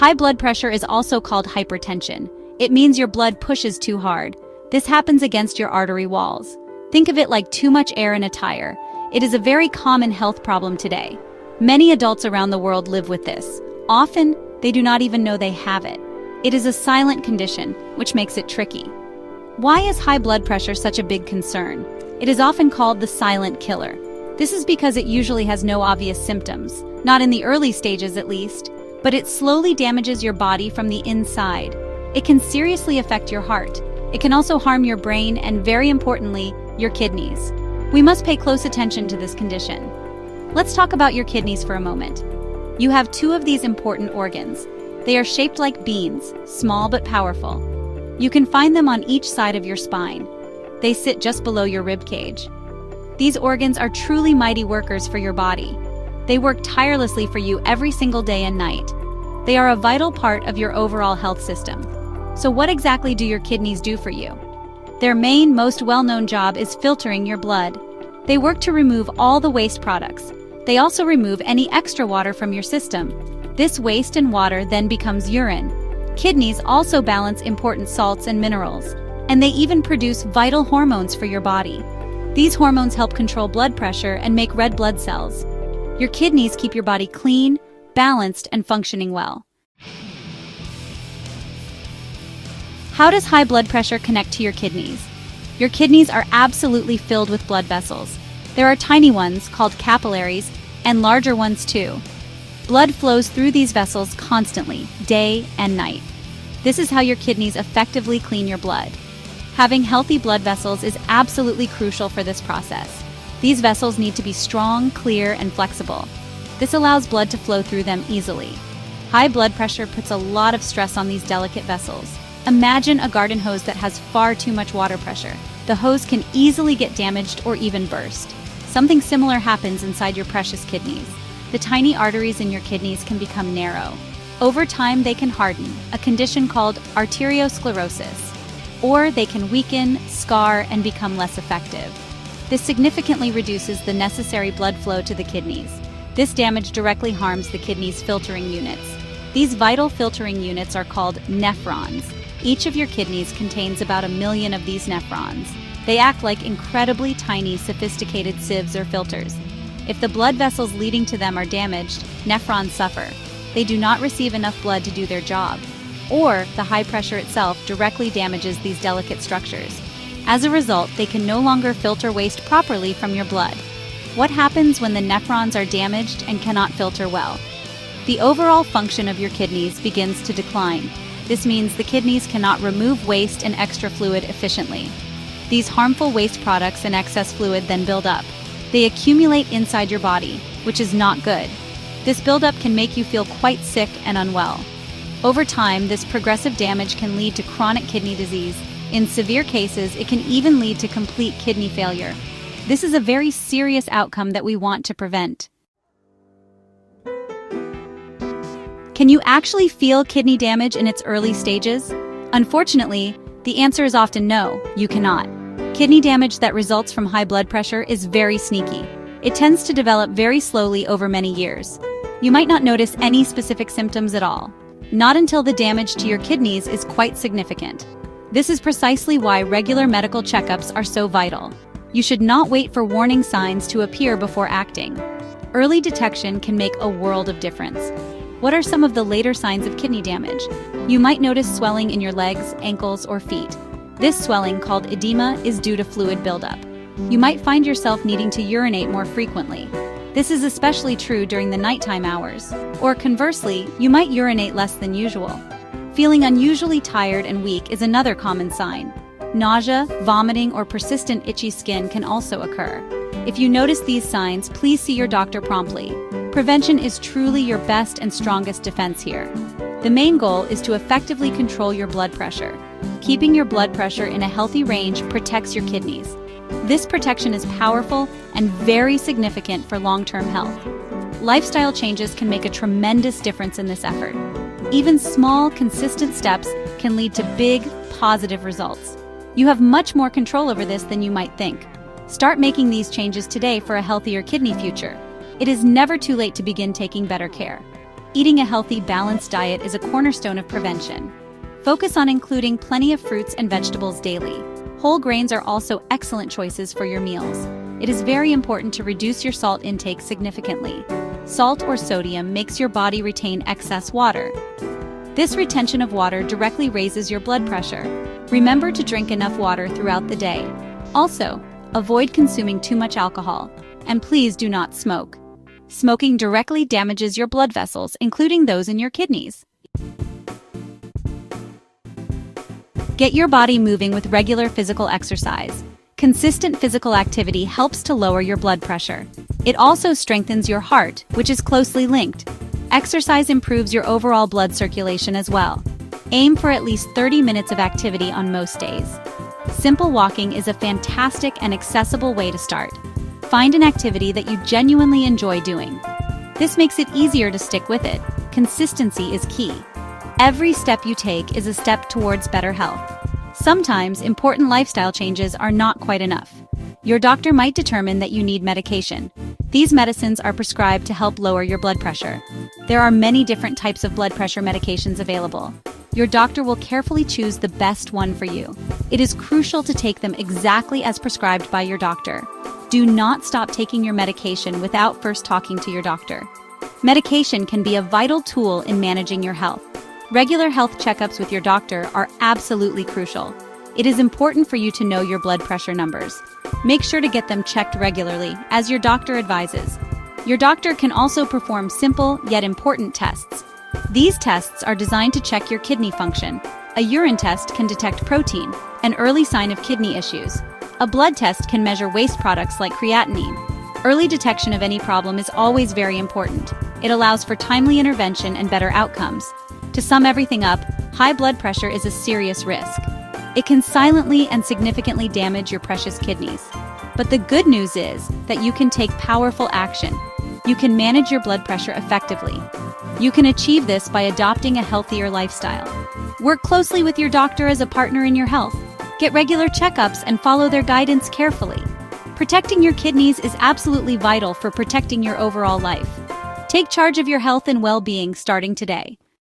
High blood pressure is also called hypertension. It means your blood pushes too hard. This happens against your artery walls. Think of it like too much air in a tire. It is a very common health problem today. Many adults around the world live with this. Often, they do not even know they have it. It is a silent condition, which makes it tricky. Why is high blood pressure such a big concern? It is often called the silent killer. This is because it usually has no obvious symptoms, not in the early stages at least, but it slowly damages your body from the inside. It can seriously affect your heart. It can also harm your brain and, very importantly, your kidneys. We must pay close attention to this condition. Let's talk about your kidneys for a moment. You have two of these important organs. They are shaped like beans, small but powerful. You can find them on each side of your spine. They sit just below your rib cage. These organs are truly mighty workers for your body. They work tirelessly for you every single day and night. They are a vital part of your overall health system. So what exactly do your kidneys do for you? Their main, most well-known job is filtering your blood. They work to remove all the waste products. They also remove any extra water from your system. This waste and water then becomes urine. Kidneys also balance important salts and minerals, and they even produce vital hormones for your body. These hormones help control blood pressure and make red blood cells. Your kidneys keep your body clean, balanced, and functioning well. How does high blood pressure connect to your kidneys? Your kidneys are absolutely filled with blood vessels. There are tiny ones, called capillaries, and larger ones too. Blood flows through these vessels constantly, day and night. This is how your kidneys effectively clean your blood. Having healthy blood vessels is absolutely crucial for this process. These vessels need to be strong, clear, and flexible. This allows blood to flow through them easily. High blood pressure puts a lot of stress on these delicate vessels. Imagine a garden hose that has far too much water pressure. The hose can easily get damaged or even burst. Something similar happens inside your precious kidneys. The tiny arteries in your kidneys can become narrow. Over time, they can harden, a condition called arteriosclerosis. Or they can weaken, scar, and become less effective. This significantly reduces the necessary blood flow to the kidneys. This damage directly harms the kidney's filtering units. These vital filtering units are called nephrons. Each of your kidneys contains about a million of these nephrons. They act like incredibly tiny, sophisticated sieves or filters. If the blood vessels leading to them are damaged, nephrons suffer. They do not receive enough blood to do their job. Or the high pressure itself directly damages these delicate structures. As a result, they can no longer filter waste properly from your blood. What happens when the nephrons are damaged and cannot filter well? The overall function of your kidneys begins to decline. This means the kidneys cannot remove waste and extra fluid efficiently. These harmful waste products and excess fluid then build up. They accumulate inside your body, which is not good. This buildup can make you feel quite sick and unwell. Over time, this progressive damage can lead to chronic kidney disease. In severe cases, it can even lead to complete kidney failure. This is a very serious outcome that we want to prevent. Can you actually feel kidney damage in its early stages? Unfortunately, the answer is often no, you cannot. Kidney damage that results from high blood pressure is very sneaky. It tends to develop very slowly over many years. You might not notice any specific symptoms at all, not until the damage to your kidneys is quite significant. This is precisely why regular medical checkups are so vital. You should not wait for warning signs to appear before acting. Early detection can make a world of difference. What are some of the later signs of kidney damage? You might notice swelling in your legs, ankles, or feet. This swelling, called edema, is due to fluid buildup. You might find yourself needing to urinate more frequently. This is especially true during the nighttime hours. Or conversely, you might urinate less than usual. Feeling unusually tired and weak is another common sign. Nausea, vomiting, or persistent itchy skin can also occur. If you notice these signs, please see your doctor promptly. Prevention is truly your best and strongest defense here. The main goal is to effectively control your blood pressure. Keeping your blood pressure in a healthy range protects your kidneys, this protection is powerful and very significant for long-term health. Lifestyle changes can make a tremendous difference in this effort. Even small, consistent steps can lead to big, positive results. You have much more control over this than you might think. Start making these changes today for a healthier kidney future. It is never too late to begin taking better care. eating a healthy, balanced diet is a cornerstone of prevention. Focus on including plenty of fruits and vegetables daily. Whole grains are also excellent choices for your meals. It is very important to reduce your salt intake significantly. Salt or sodium makes your body retain excess water. This retention of water directly raises your blood pressure. Remember to drink enough water throughout the day. Also, avoid consuming too much alcohol. And please do not smoke. Smoking directly damages your blood vessels, including those in your kidneys. Get your body moving with regular physical exercise. Consistent physical activity helps to lower your blood pressure. It also strengthens your heart, which is closely linked. Exercise improves your overall blood circulation as well. Aim for at least 30 minutes of activity on most days. Simple walking is a fantastic and accessible way to start. Find an activity that you genuinely enjoy doing. This makes it easier to stick with it. Consistency is key. Every step you take is a step towards better health. Sometimes important lifestyle changes are not quite enough. Your doctor might determine that you need medication. These medicines are prescribed to help lower your blood pressure. There are many different types of blood pressure medications available. Your doctor will carefully choose the best one for you. It is crucial to take them exactly as prescribed by your doctor. Do not stop taking your medication without first talking to your doctor. Medication can be a vital tool in managing your health. Regular health checkups with your doctor are absolutely crucial. It is important for you to know your blood pressure numbers. Make sure to get them checked regularly, as your doctor advises. Your doctor can also perform simple yet important tests. These tests are designed to check your kidney function. A urine test can detect protein, an early sign of kidney issues. A blood test can measure waste products like creatinine. Early detection of any problem is always very important. It allows for timely intervention and better outcomes. To sum everything up, high blood pressure is a serious risk. It can silently and significantly damage your precious kidneys. But the good news is that you can take powerful action. You can manage your blood pressure effectively. You can achieve this by adopting a healthier lifestyle. Work closely with your doctor as a partner in your health. Get regular checkups and follow their guidance carefully. Protecting your kidneys is absolutely vital for protecting your overall life. Take charge of your health and well being starting today.